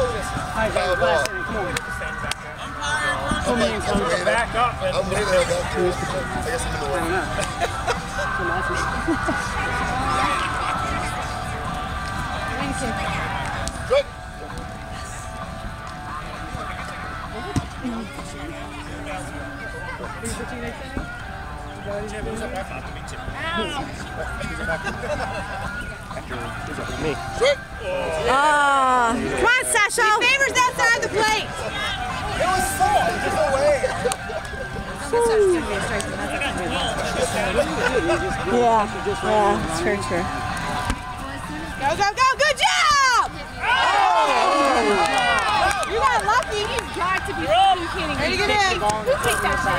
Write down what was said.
Hi, James. Last inning. Come on. Come in, come Okay, back up. I'm waiting on that too. I guess I'm in the way. Good. Ah, come on, Sasha. Favors that side of the plate. It was full. There's no way. Yeah, yeah, it's very true. Go, go, go. Good job. Oh! You got lucky. You've got to be kidding me. Ready to get in. Who picked that shot?